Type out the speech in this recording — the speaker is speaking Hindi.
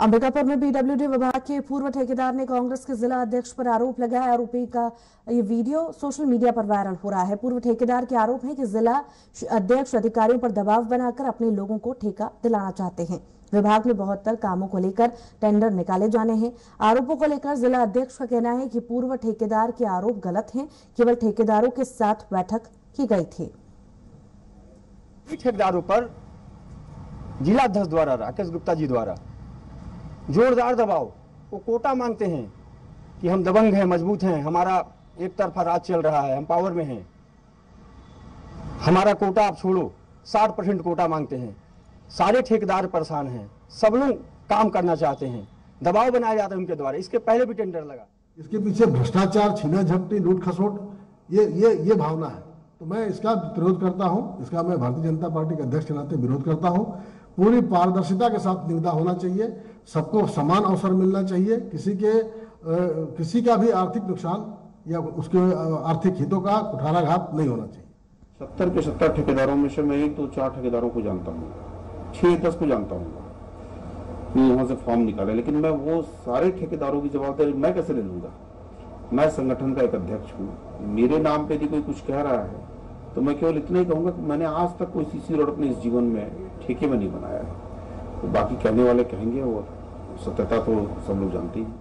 अंबिकापुर में पीडब्ल्यूडी विभाग के पूर्व ठेकेदार ने कांग्रेस के जिला अध्यक्ष पर आरोप लगाया। आरोपी का ये वीडियो सोशल मीडिया पर वायरल हो रहा है। पूर्व ठेकेदार के आरोप है कि जिला अध्यक्ष अधिकारियों पर दबाव बनाकर अपने लोगों को ठेका दिलाना चाहते हैं। विभाग में बहुत तर कामों को लेकर टेंडर निकाले जाने हैं। आरोपों को लेकर जिला अध्यक्ष का कहना है कि पूर्व ठेकेदार के आरोप गलत हैं। केवल ठेकेदारों के साथ बैठक की गई थी। ठेकेदारों पर जिला अध्यक्ष द्वारा, राकेश गुप्ता जी द्वारा जोरदार दबाव। वो कोटा मांगते हैं कि हम दबंग हैं, मज़बूत हैं, हमारा एक तरफा राज चल रहा है, हम पावर में हैं। हमारा कोटा आप छोड़ो, साठ परसेंट कोटा मांगते हैं। सारे ठेकेदार परेशान हैं, सब लोग काम करना चाहते हैं। दबाव बनाया जाता है उनके द्वारा, इसके पहले भी टेंडर लगा। इसके पीछे भ्रष्टाचार, छीना झपटी, लूट खसोट, ये ये ये भावना है। तो मैं इसका विरोध करता हूँ, इसका मैं भारतीय जनता पार्टी के अध्यक्ष के नाते विरोध करता हूँ। पूरी पारदर्शिता के साथ निविदा होना चाहिए। सबको समान अवसर मिलना चाहिए। किसी के किसी का भी आर्थिक नुकसान या उसके आर्थिक हितों का कुठाराघात नहीं होना चाहिए। सत्तर के सत्तर ठेकेदारों में से मैं एक तो चार ठेकेदारों को जानता हूँ। छह दस को जानता हूँ। वहाँ से फॉर्म निकाले, लेकिन मैं वो सारे ठेकेदारों की जवाबदारी मैं कैसे ले लूँगा मैं संगठन का एक अध्यक्ष हूँ। मेरे नाम पे यदि कोई कुछ कह रहा है तो मैं केवल इतना ही कहूँगा कि मैंने आज तक कोई सीसी रोड अपने इस जीवन में ठेके में नहीं बनाया है। तो बाकी कहने वाले कहेंगे और सत्यता तो सब लोग जानते हैं